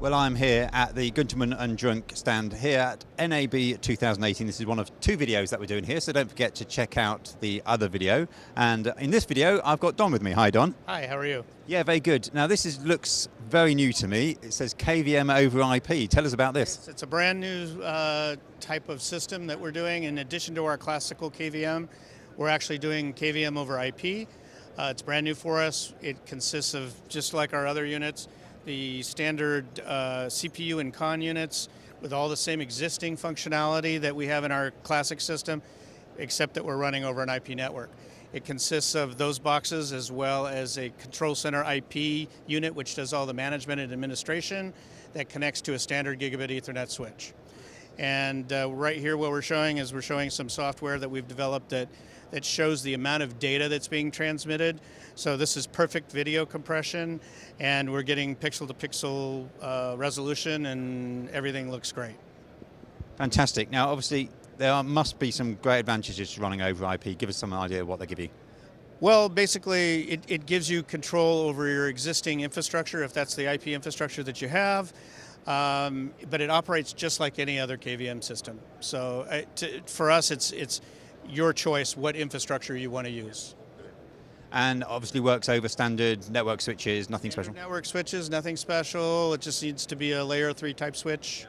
Well, I'm here at the Guntermann and Drunck stand here at NAB 2018. This is one of two videos that we're doing here, so don't forget to check out the other video. And in this video, I've got Don with me. Hi, Don. Hi, how are you? Yeah, very good. Now, this is looks very new to me. It says KVM over IP. Tell us about this. It's a brand new uh, type of system that we're doing. In addition to our classical KVM, we're actually doing KVM over IP. Uh, it's brand new for us. It consists of, just like our other units, the standard uh, CPU and CON units with all the same existing functionality that we have in our classic system, except that we're running over an IP network. It consists of those boxes as well as a control center IP unit, which does all the management and administration that connects to a standard gigabit Ethernet switch. And uh, right here, what we're showing is we're showing some software that we've developed that, that shows the amount of data that's being transmitted. So this is perfect video compression, and we're getting pixel to pixel uh, resolution, and everything looks great. Fantastic. Now, obviously, there are, must be some great advantages to running over IP. Give us some idea of what they give you. Well, basically, it, it gives you control over your existing infrastructure, if that's the IP infrastructure that you have. Um, but it operates just like any other KVM system. So uh, to, for us, it's it's your choice what infrastructure you want to use. And obviously works over standard network switches, nothing Standard special. Network switches, nothing special. It just needs to be a layer three type switch.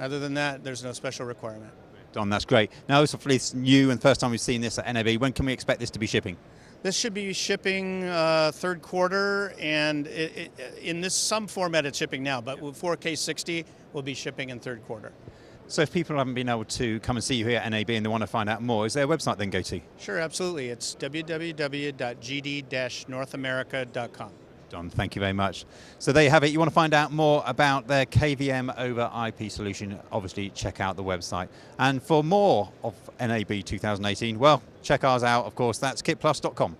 Other than that, there's no special requirement. Don, that's great. Now, hopefully it's new and first time we've seen this at NAB. When can we expect this to be shipping? This should be shipping uh, third quarter, and it, it, in this some format it's shipping now, but with 4K 60 will be shipping in third quarter. So if people haven't been able to come and see you here at NAB and they want to find out more, is there a website they can go to? Sure, absolutely. It's www.gd-northamerica.com. Don, thank you very much. So there you have it. You want to find out more about their KVM over IP solution, obviously check out the website. And for more of NAB 2018, well, check ours out, of course, that's kitplus.com.